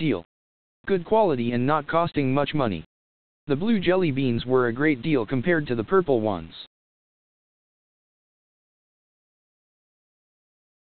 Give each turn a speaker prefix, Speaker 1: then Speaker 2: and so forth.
Speaker 1: deal. Good quality and not costing much money. The blue jelly beans were a great deal compared to the purple ones.